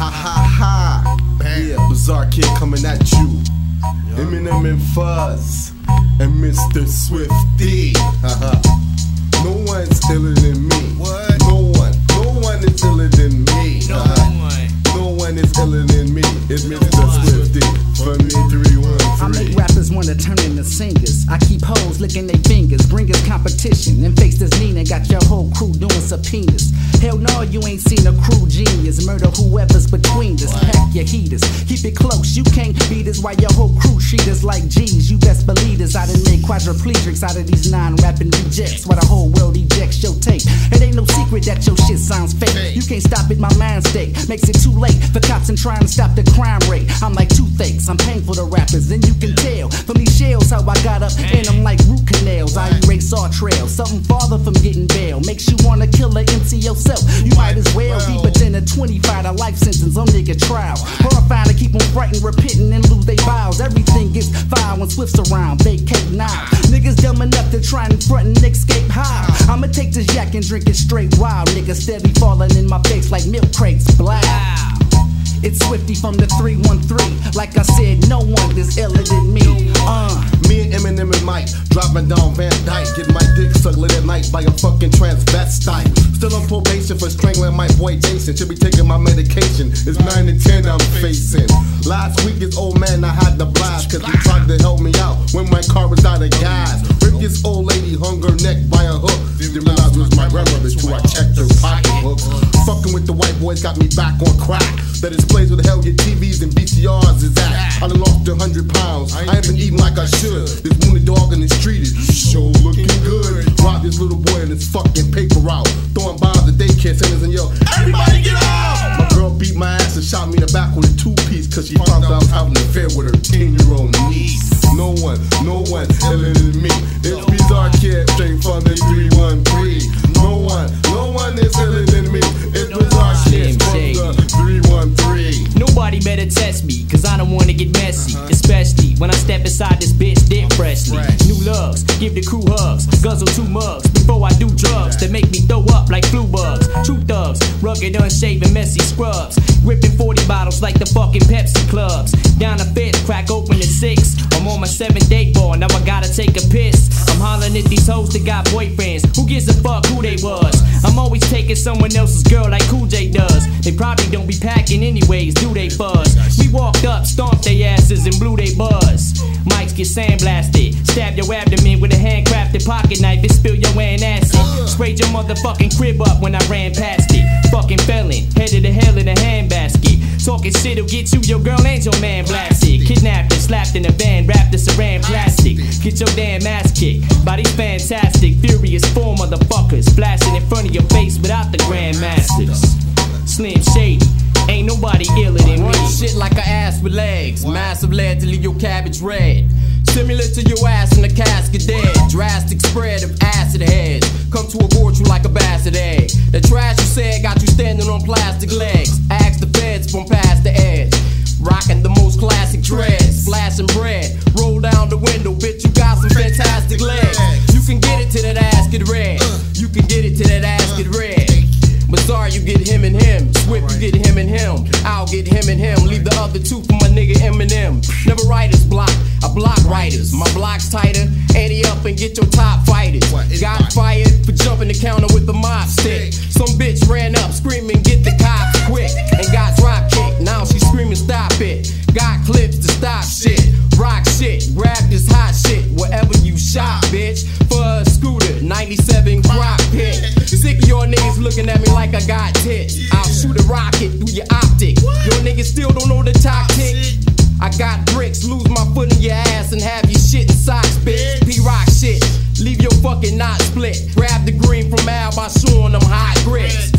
Ha ha ha. Yeah, Bizarre Kid coming at you. Eminem and Fuzz. And Mr. Swifty. Haha. no one's iller than me. What? No one. No one is iller than me. No Uh-huh. one. No one is iller than me. It's Mr. Swifty. From me I make rappers wanna turn into singers. I keep hoes licking their fingers, bring us competition. And face this Nina, got your whole crew doing subpoenas. Hell no, you ain't seen a crew genius. Murder whoever's between us. Pack your heaters, keep it close. You can't beat us while your whole crew treat us like G's. You best believe this. I done made quadriplegics out of these nine rapping rejects. While the whole world ejects your tape. It ain't no secret that your shit sounds fake. You can't stop it, my mind state. Makes it too late for cops and trying to stop the crime rate. I'm like toothaches, I'm painful to rappers, and you can tell from these shells how I got up and I'm like root canals. I erase all trails, something farther from getting bail. Makes you wanna kill a MC yourself. You might as well be within a 25 to life sentence on nigga trial. Horrifying to keep them frightened, repenting, and lose their vows. Everything gets filed when Swift's around. Vacate now. Niggas dumb enough to try and front and escape how? I'ma take this yak and drink it straight wild. Niggas steady falling in my face like milk crates. Black. It's Swifty from the 313. Like I said, no one is iller than me. Uh. Me and Eminem and Mike driving down Van Dyke, getting my dick sucked late at night by a fucking transvestite. Still on probation for strangling my boy Jason. Should be taking my medication. It's 9 to 10 I'm facing. Last week, this old man I had to blast cause he tried to help me out when my car was out of gas. Ripped this old lady, hung her neck by a hook. Didn't realize it was my grandmother's too. I checked her pocketbook. Fucking with the white boys got me back on crack. That displays where the hell your TVs and VCRs is at. I done lost hundred pounds. I ain't been eating like I should. This wounded dog in the street is sure looking good. Rob this little boy in his fucking paper route. Throwing bombs at daycare centers and yo, everybody get out! My girl beat my ass and shot me in the back with a two piece cause she found out I was having an affair with her 10 year old niece. No one, no one iller than me. It's Bizarre Kid straight from the 313. Loves, give the crew hugs, guzzle two mugs before I do drugs that make me throw up like flu bugs. True thugs, rugged, unshaven, messy scrubs. Ripping 40 bottles like the fucking Pepsi clubs. Down the fifth, crack open at six. I'm on my seventh date ball, now I gotta take a piss. I'm hollering at these hoes that got boyfriends. Who gives a fuck who they was? I'm always taking someone else's girl like Cool J does. They probably don't be packing anyways, do they buzz? We walked up, stomped their asses, and blew they buzz. Mics get sandblasted, stab your abdomen with a handcrafted pocket knife, and spill your an acid. Sprayed your motherfucking crib up when I ran past it. Fucking felon, headed to hell in a handbasket. Talking shit'll get you, your girl and your man blasted. Kidnapped and slapped in a van, wrapped in saran plastic. Get your damn ass kicked by these fantastic, furious four motherfuckers. Blasting in front of your face without the grandmasters. Slim Shady, ain't nobody iller than me. Run shit like an ass with legs. Massive lead to leave your cabbage red. Similar to your ass in a casket dead. Drastic spread of acid heads. Come to avoid you like a bastard egg. The trash you said got you standing on plastic legs. Ask the feds from past the edge. Rocking the most classic dreads. Flashing bread. Roll down the window, bitch. You got some fantastic legs. You can get it to that ass get red. You can get it to that ass get red. Bizarre, you get him and him. Swift, you get him and him. I'll get him and him. Leave the other two for my nigga Eminem. Never writers block, block writers. My block's tighter. Ante up and get your top fighters. Got fired for jumping the counter with the mop stick. Some bitch ran up screaming, get the cops quick. And got drop kicked. Now she screaming, stop it. Got clips to stop shit. Rock shit. Grab this hot shit wherever you shop, bitch. For a scooter, 97 rock pit. Sick of your niggas looking at me like I got tits. I'll shoot a rocket through your optic. Your niggas still don't know the tactic. I got bricks, lose my foot in your ass and have you shit in socks, bitch. P Rock shit, leave your fucking knot split. Grab the green from Al by suing them hot grits.